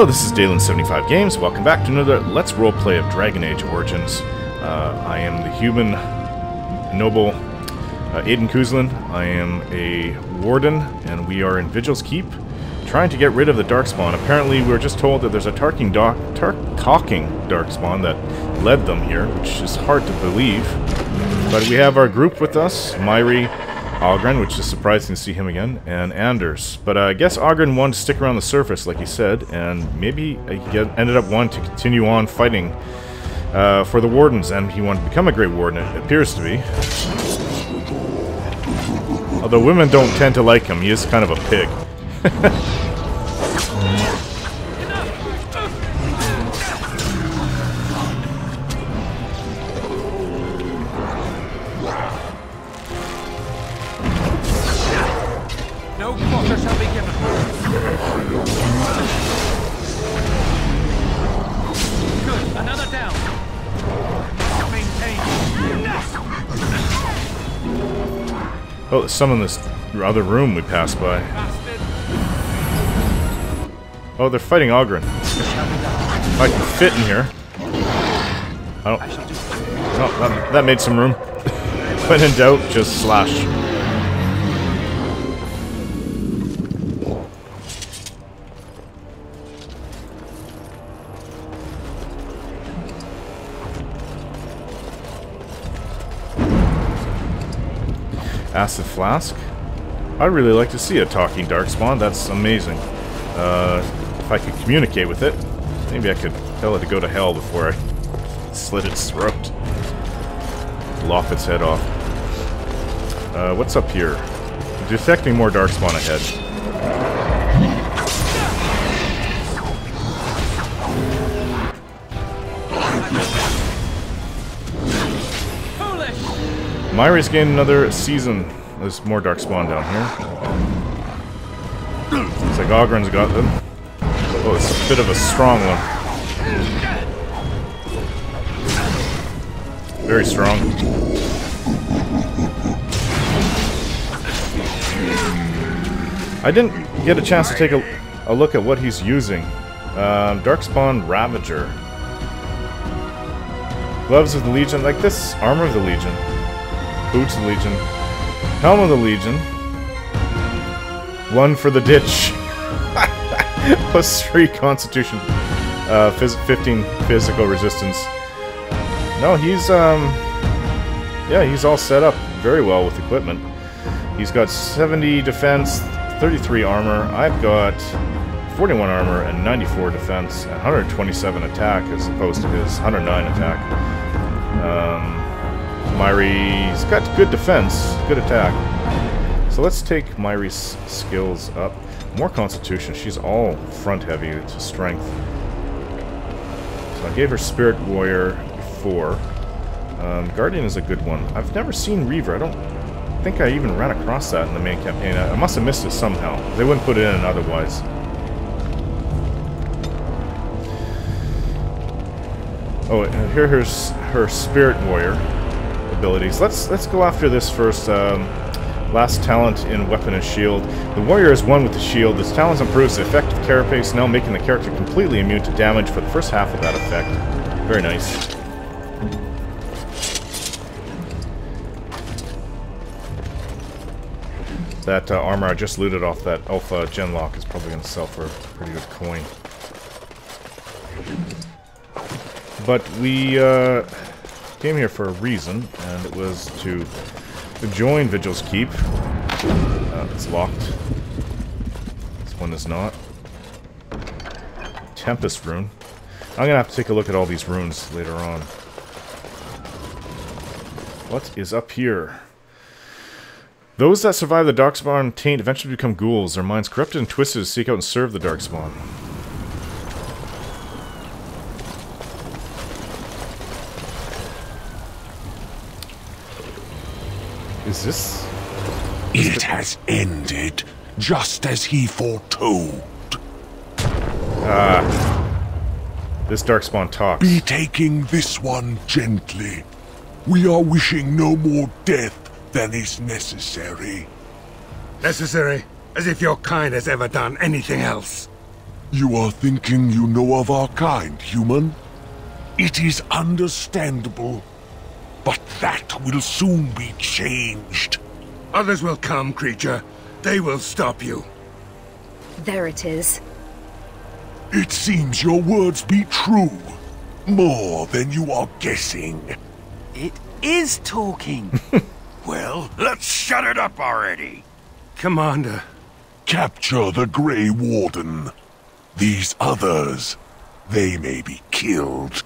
Hello, this is Dalen75 Games. Welcome back to another Let's Roleplay of Dragon Age Origins. Uh, I am the human noble uh, Aiden Cousland. I am a warden, and we are in Vigil's Keep, trying to get rid of the Darkspawn. Apparently, we were just told that there's a dark, tar talking Darkspawn that led them here, which is hard to believe. But we have our group with us, Mhairi, Oghren, which is surprising to see him again, and Anders. But uh, I guess Oghren wanted to stick around the surface, like he said, and maybe he ended up wanting to continue on fighting uh, for the Wardens, and he wanted to become a Grey Warden, it appears to be. Although women don't tend to like him, he is kind of a pig. Oh, there's some in this other room we passed by. Oh, they're fighting Oghren. If I can fit in here. I don't... Oh, that, that made some room. when in doubt, just slash. Acid Flask. I'd really like to see a talking Darkspawn. That's amazing. Uh, if I could communicate with it, maybe I could tell it to go to hell before I slit its throat. Lop its head off. Uh, what's up here? Detecting more Darkspawn ahead. Mhairi's gained another season. There's more Darkspawn down here. Looks like Oghren's got them. Oh, it's a bit of a strong one. Very strong. I didn't get a chance to take a, a look at what he's using. Um, Darkspawn Ravager. Gloves of the Legion, like this, Armor of the Legion. Boots of the Legion. Helm of the Legion. One for the ditch. Plus 3 constitution. Uh, phys 15 physical resistance. No, he's, um... Yeah, he's all set up very well with equipment. He's got 70 defense, 33 armor. I've got 41 armor and 94 defense, and 127 attack as opposed to his 109 attack. Um, Mhairi's got good defense, good attack. So let's take Mhairi's skills up. More constitution. She's all front heavy to strength. So I gave her Spirit Warrior before. Um, Guardian is a good one. I've never seen Reaver. I don't think I even ran across that in the main campaign. I, I must have missed it somehow. They wouldn't put it in otherwise. Oh, and here her her Spirit Warrior abilities. Let's let's go after this first. Um, last talent in Weapon and Shield. The Warrior is one with the shield. This talent improves the effective carapace, now making the character completely immune to damage for the first half of that effect. Very nice. That uh, armor I just looted off that Alpha Genlock is probably going to sell for a pretty good coin. But we uh, came here for a reason, and it was to join Vigil's Keep. Uh, it's locked. This one is not. Tempest rune. I'm gonna have to take a look at all these runes later on. What is up here? Those that survive the Darkspawn taint eventually become ghouls, their minds corrupted and twisted to seek out and serve the Darkspawn. Is this... It has ended, just as he foretold. Ah, This Darkspawn talks. Be taking this one gently. We are wishing no more death than is necessary. Necessary? As if your kind has ever done anything else. You are thinking you know of our kind, human? It is understandable. But that will soon be changed. Others will come, creature. They will stop you. There it is. It seems your words be true. More than you are guessing. It is talking. Well, let's shut it up already. Commander, Capture the Grey Warden. These others, they may be killed.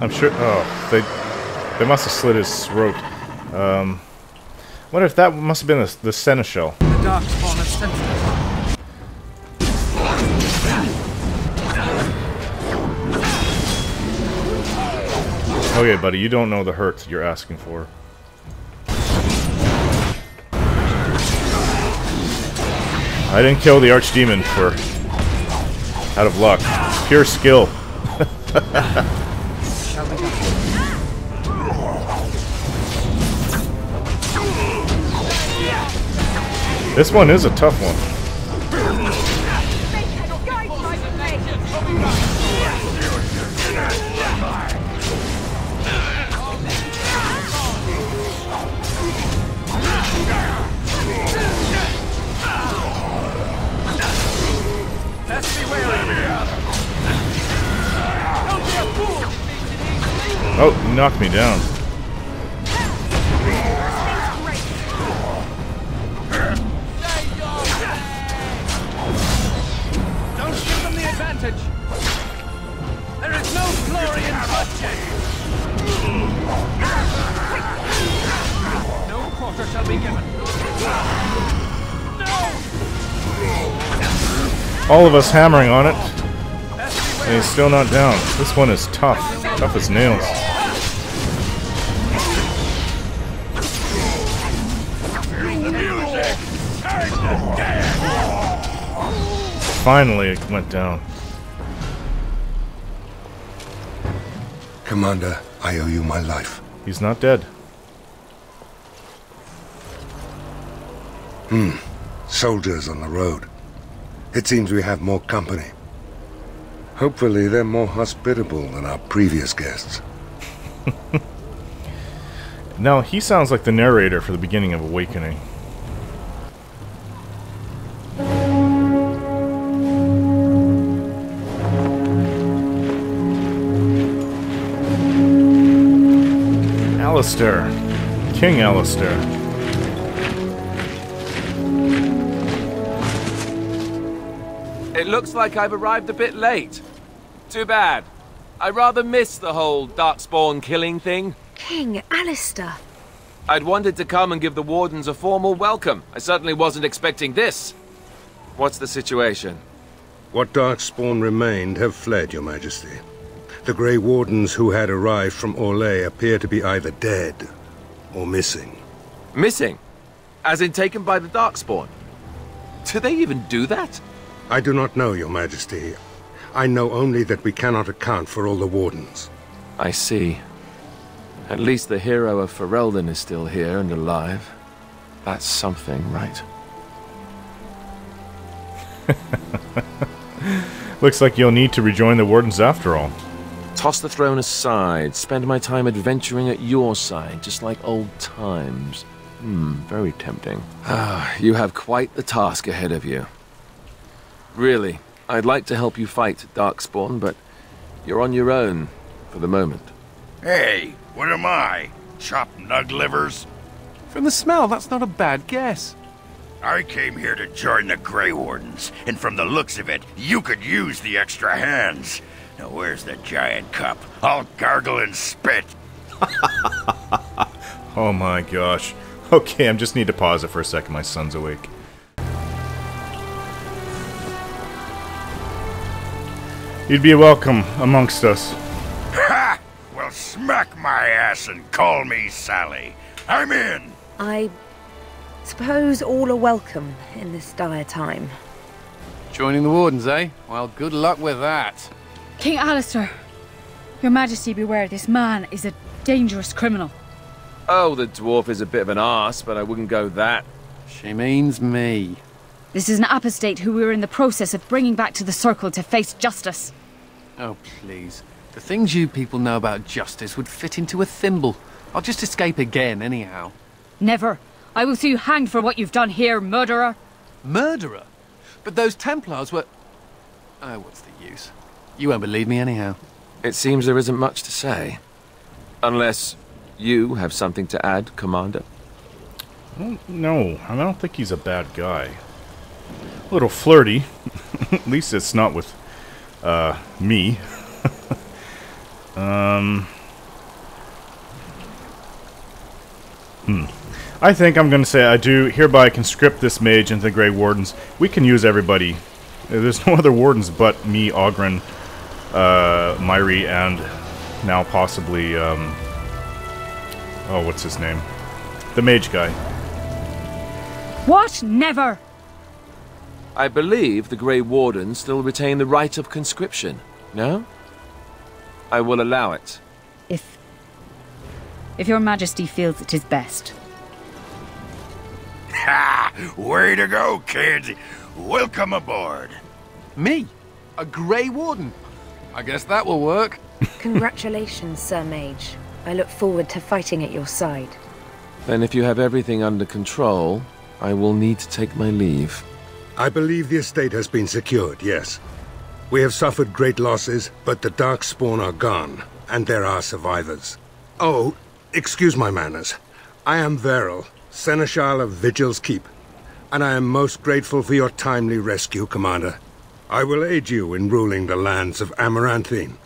I'm sure. Oh, they they must have slit his throat. Um, wonder if that must have been the, the seneschal. The has sensed us. Okay, buddy, you don't know the hurt you're asking for. I didn't kill the archdemon for out of luck. Pure skill. This one is a tough one. You knocked me down. Don't give them the advantage. There is no glory in bloodshed. No quarter shall be given. No! All of us hammering on it, and he's still not down. This one is tough. Tough as nails. Finally, it went down. Commander, I owe you my life. He's not dead. Hmm. Soldiers on the road. It seems we have more company. Hopefully they're more hospitable than our previous guests. Now, he sounds like the narrator for the beginning of Awakening. Alistair. King Alistair. It looks like I've arrived a bit late. Too bad. I rather missed the whole Darkspawn killing thing. King Alistair. I'd wanted to come and give the Wardens a formal welcome. I certainly wasn't expecting this. What's the situation? What Darkspawn remained have fled, Your Majesty. The Grey Wardens who had arrived from Orlais appear to be either dead or missing. Missing? As in taken by the Darkspawn? Do they even do that? I do not know, Your Majesty. I know only that we cannot account for all the Wardens. I see. At least the hero of Ferelden is still here and alive. That's something, right? Looks like you'll need to rejoin the Wardens after all. Toss the throne aside, spend my time adventuring at your side, just like old times. Hmm, very tempting. Ah, you have quite the task ahead of you. Really, I'd like to help you fight Darkspawn, but you're on your own for the moment. Hey, what am I? Chopped nug livers? From the smell, that's not a bad guess. I came here to join the Grey Wardens, and from the looks of it, you could use the extra hands. Now where's the giant cup? I'll gargle and spit. Oh my gosh. Okay, I just need to pause it for a second. My son's awake. You'd be welcome amongst us. Ha! Well, smack my ass and call me Sally. I'm in. I suppose all are welcome in this dire time. Joining the Wardens, eh? Well, good luck with that. King Alistair, Your Majesty beware, this man is a dangerous criminal. Oh, the dwarf is a bit of an arse, but I wouldn't go that. She means me. This is an apostate who we are in the process of bringing back to the Circle to face justice. Oh, please. The things you people know about justice would fit into a thimble. I'll just escape again, anyhow. Never. I will see you hanged for what you've done here, murderer. Murderer? But those Templars were... Oh, what's the use? You won't believe me anyhow. It seems there isn't much to say. Unless you have something to add, Commander. No, I don't think he's a bad guy. A little flirty. At least it's not with uh, me. um. Hmm. I think I'm going to say I do hereby conscript this mage into the Grey Wardens. We can use everybody. There's no other wardens but me, Oghren, uh, Mhairi, and now possibly, um, oh, what's his name? The mage guy. What? Never! I believe the Grey Wardens still retain the right of conscription, no? I will allow it. If... If your majesty feels it is best. Ha! Way to go, kid! Welcome aboard. Me? A Grey Warden? I guess that will work. Congratulations, Sir Mage. I look forward to fighting at your side. Then if you have everything under control, I will need to take my leave. I believe the estate has been secured, yes. We have suffered great losses, but the Darkspawn are gone, and there are survivors. Oh, excuse my manners. I am Varel, Seneschal of Vigil's Keep, and I am most grateful for your timely rescue, Commander. I will aid you in ruling the lands of Amaranthine.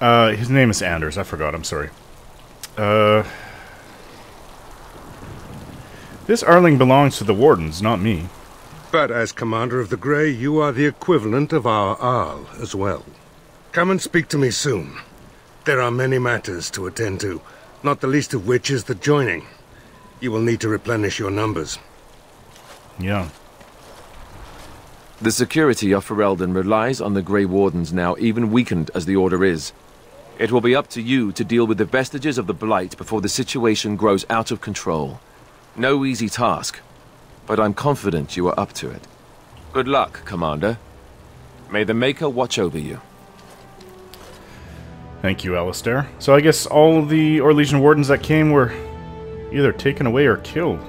Uh, his name is Anders. I forgot. I'm sorry. Uh, this Arling belongs to the Wardens, not me. But as Commander of the Grey, you are the equivalent of our Arl as well. Come and speak to me soon. There are many matters to attend to, not the least of which is the joining. You will need to replenish your numbers. Yeah. The security of Ferelden relies on the Grey Wardens now, even weakened as the Order is. It will be up to you to deal with the vestiges of the Blight before the situation grows out of control. No easy task, but I'm confident you are up to it. Good luck, Commander. May the Maker watch over you. Thank you, Alistair. So I guess all the Orlesian Wardens that came were either taken away or killed.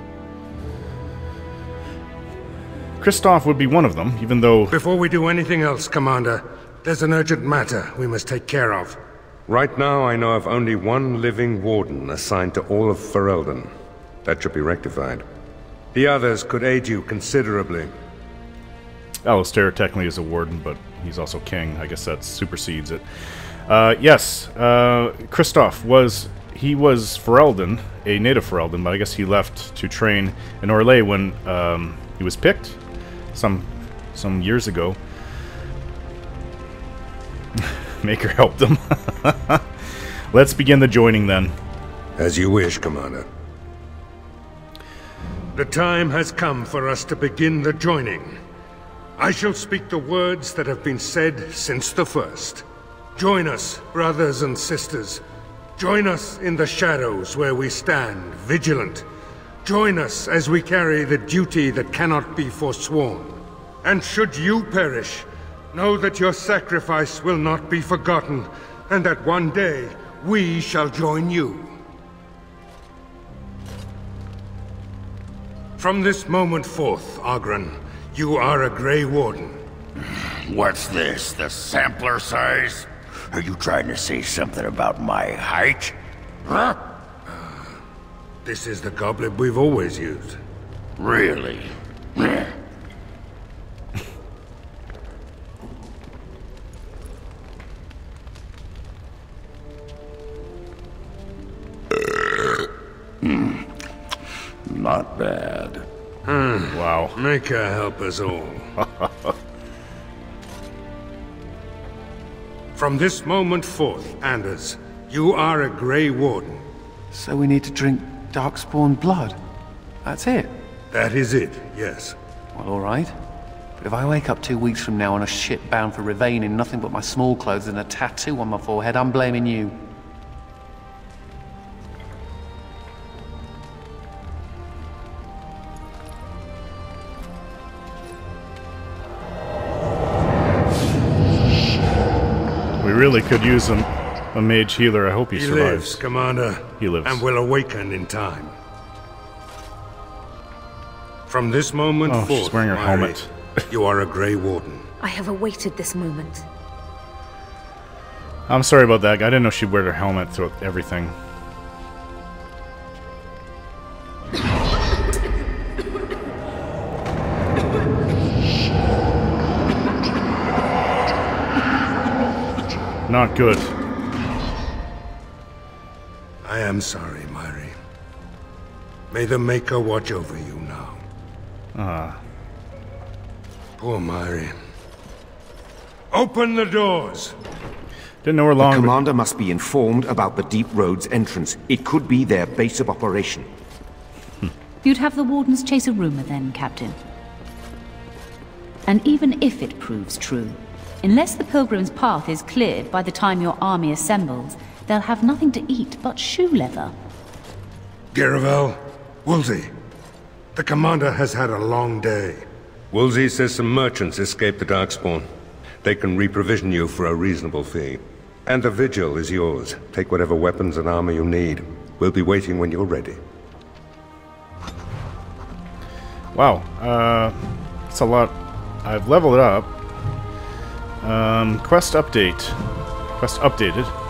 Kristoff would be one of them, even though... Before we do anything else, Commander, there's an urgent matter we must take care of. Right now, I know of only one living Warden assigned to all of Ferelden. That should be rectified. The others could aid you considerably. Alistair technically is a warden, but he's also king. I guess that supersedes it. Uh, yes, uh, Kristoff was he was Ferelden, a native Ferelden, but I guess he left to train in Orlais when um, he was picked some some years ago. Maker helped them. Let's begin the joining then. As you wish, Commander. The time has come for us to begin the joining. I shall speak the words that have been said since the first. Join us, brothers and sisters. Join us in the shadows where we stand, vigilant. Join us as we carry the duty that cannot be forsworn. And should you perish, know that your sacrifice will not be forgotten, and that one day we shall join you. From this moment forth, Oghren, you are a Grey Warden. What's this, the sampler size? Are you trying to say something about my height? Huh? This is the goblet we've always used. Really? Hmm. Not bad. Wow. Maker help us all. From this moment forth, Anders, you are a Grey Warden. So we need to drink darkspawn blood. That's it? That is it, yes. Well, all right. But if I wake up two weeks from now on a ship bound for Rivain in nothing but my small clothes and a tattoo on my forehead, I'm blaming you. We really could use them a mage healer. I hope he, He survives. lives, Commander. He lives. And will awaken in time. From this moment Oh, she's forth, wearing her Mhairi, helmet. you are a Grey Warden. I have awaited this moment. I'm sorry about that. I didn't know she'd wear her helmet through everything. Not good. I am sorry, Mhairi. May the Maker watch over you now. Ah. Poor Mhairi. Open the doors! Didn't know we're long. The commander must be informed about the Deep Road's entrance. It could be their base of operation. You'd have the Wardens chase a rumor then, Captain. And even if it proves true, unless the Pilgrim's path is cleared by the time your army assembles, they'll have nothing to eat but shoe leather. Garavel, Woolsey, the commander has had a long day. Woolsey says some merchants escaped the Darkspawn. They can reprovision you for a reasonable fee. And the vigil is yours. Take whatever weapons and armor you need. We'll be waiting when you're ready. Wow, uh, it's a lot. I've leveled up. Um, quest update. Quest updated.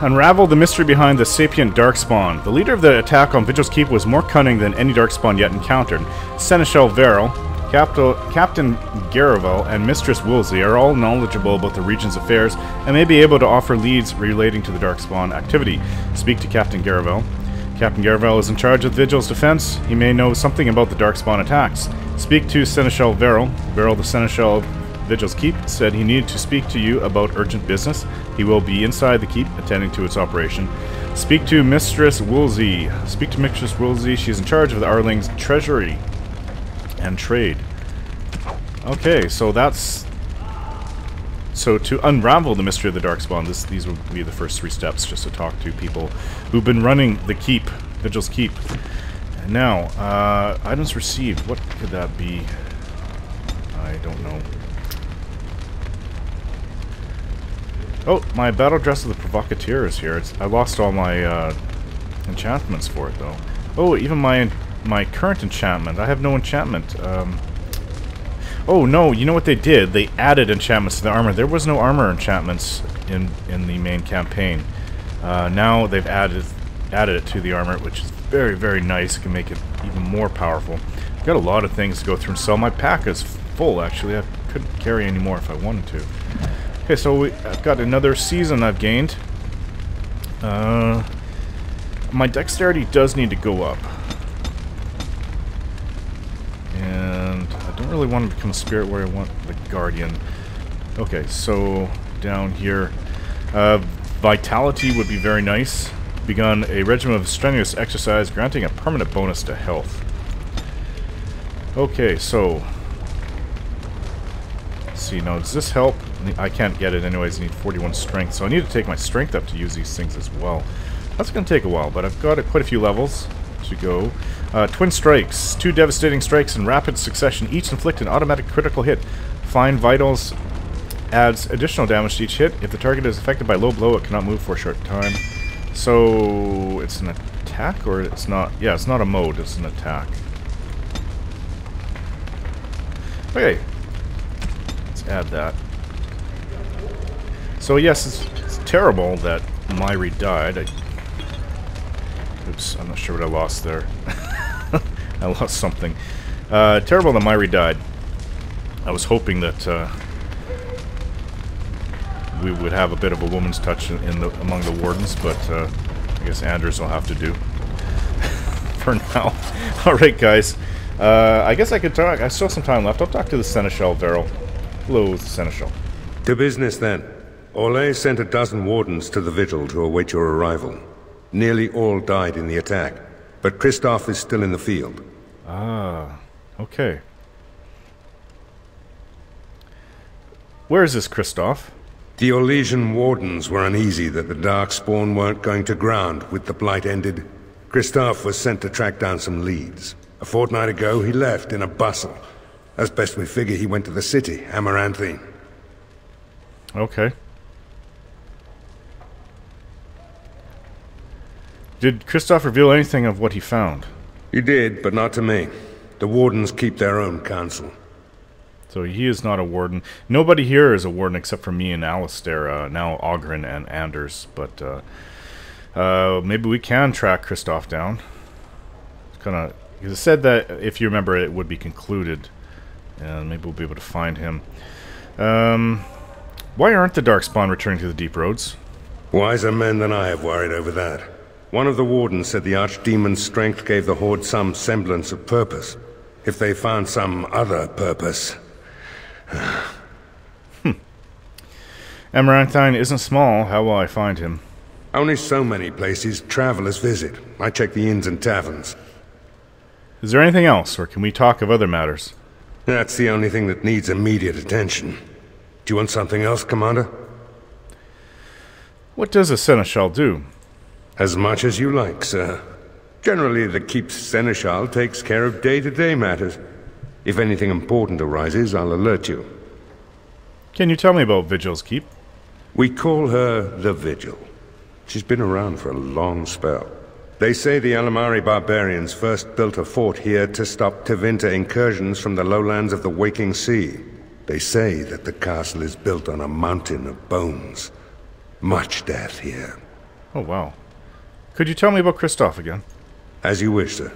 Unravel the mystery behind the sapient Darkspawn. The leader of the attack on Vigil's Keep was more cunning than any Darkspawn yet encountered. Seneschal Varel, Capto, Captain Garavel, and Mistress Woolsey are all knowledgeable about the region's affairs and may be able to offer leads relating to the Darkspawn activity. Speak to Captain Garavel. Captain Garavel is in charge of Vigil's defense. He may know something about the Darkspawn attacks. Speak to Seneschal Varel. Varel, the Seneschal Vigil's Keep, said he needed to speak to you about urgent business. He will be inside the keep, attending to its operation. Speak to Mistress Woolsey. Speak to Mistress Woolsey. She's in charge of the Arling's treasury and trade. Okay, so that's so to unravel the mystery of the Darkspawn, this these will be the first three steps, just to talk to people who've been running the keep, Vigil's Keep. Now, uh, items received. What could that be? I don't know. Oh, my battle dress of the provocateur is here. It's, I lost all my uh, enchantments for it, though. Oh, even my my current enchantment. I have no enchantment. Um, oh no, you know what they did? They added enchantments to the armor. There was no armor enchantments in in the main campaign. Uh, now they've added added it to the armor, which is very very nice. Can make it even more powerful. I've got a lot of things to go through and sell. My pack is full actually. I couldn't carry any more if I wanted to. Okay, so we, I've got another season I've gained. Uh, my dexterity does need to go up. And I don't really want to become a spirit where I want the guardian. Okay, so down here. Uh, vitality would be very nice. Begun a regimen of strenuous exercise, granting a permanent bonus to health. Okay, so... Let's see, now does this help? I can't get it anyways, I need 41 strength, so I need to take my strength up to use these things as well. That's going to take a while, but I've got a, quite a few levels to go. Uh, twin strikes. Two devastating strikes in rapid succession. Each inflict an automatic critical hit. Find Vitals adds additional damage to each hit. If the target is affected by low blow, it cannot move for a short time. So, it's an attack, or it's not? Yeah, it's not a mode, it's an attack. Okay. Let's add that. So yes, it's, it's terrible that Mhairi died. I, oops, I'm not sure what I lost there. I lost something. Uh, terrible that Mhairi died. I was hoping that uh, we would have a bit of a woman's touch in, the among the wardens, but uh, I guess Anders will have to do for now. All right, guys. Uh, I guess I could talk. I still have some time left. I'll talk to the Seneschal, Varel. Hello, Seneschal. To business then. Orlais sent a dozen wardens to the vigil to await your arrival. Nearly all died in the attack, but Kristoff is still in the field. Ah, okay. Where is this Kristoff? The Orlesian wardens were uneasy that the Darkspawn weren't going to ground with the Blight ended. Kristoff was sent to track down some leads. A fortnight ago, he left in a bustle. As best we figure, he went to the city, Amaranthine. Okay. Did Kristoff reveal anything of what he found? He did, but not to me. The Wardens keep their own counsel. So he is not a warden. Nobody here is a warden except for me and Alistair, uh, now Oghren and Anders. But uh, uh, maybe we can track Kristoff down. It's Kind of, it said that if you remember, it would be concluded, and maybe we'll be able to find him. Um, why aren't the Darkspawn returning to the Deep Roads? Wiser men than I have worried over that. One of the wardens said the Archdemon's strength gave the Horde some semblance of purpose. If they found some other purpose, hmm. Amaranthine isn't small. How will I find him? Only so many places travelers visit. I check the inns and taverns. Is there anything else, or can we talk of other matters? That's the only thing that needs immediate attention. Do you want something else, Commander? What does a Seneschal do? As much as you like, sir. Generally, the Keep's Seneschal takes care of day-to-day -day matters. If anything important arises, I'll alert you. Can you tell me about Vigil's keep? We call her the Vigil. She's been around for a long spell. They say the Alamarri barbarians first built a fort here to stop Tevinter incursions from the lowlands of the Waking Sea. They say that the castle is built on a mountain of bones. Much death here. Oh, wow. Could you tell me about Kristoff again? As you wish, sir.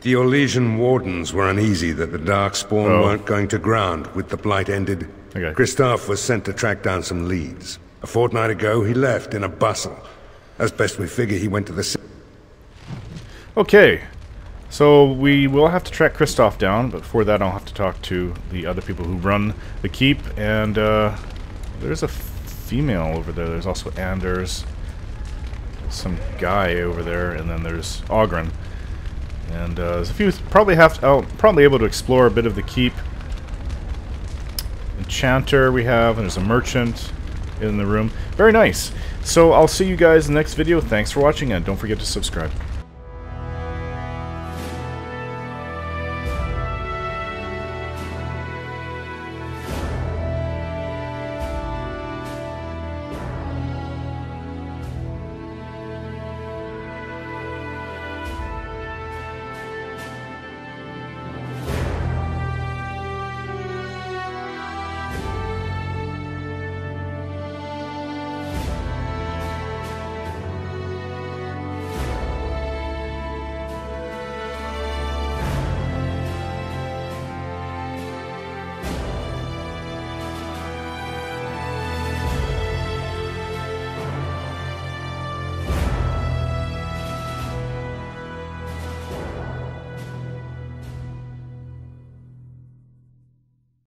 The Orlesian wardens were uneasy that the Darkspawn oh. weren't going to ground with the Blight ended. Okay. Kristoff was sent to track down some leads. A fortnight ago, he left in a bustle. As best we figure, he went to the... Okay. So we will have to track Kristoff down, but for that I'll have to talk to the other people who run the keep, and uh, there's a female over there. There's also Anders. Some guy over there, and then there's Oghren. And uh, there's a few, probably have to, I'll probably able to explore a bit of the keep. Enchanter we have, and there's a merchant in the room. Very nice. So I'll see you guys in the next video. Thanks for watching, and don't forget to subscribe.